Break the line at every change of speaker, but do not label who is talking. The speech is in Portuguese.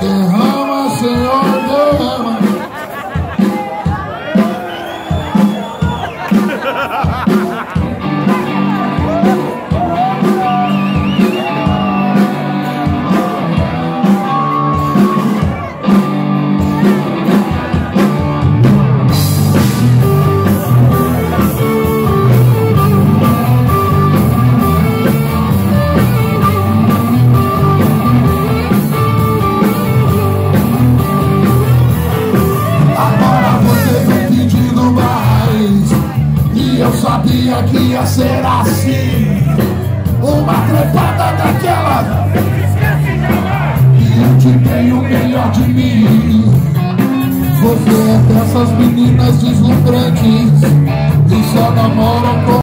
Bahamas and sabia que ia ser assim. Uma trepada daquela. E eu te dei o melhor de mim. Você é dessas meninas deslumbrantes E só namora com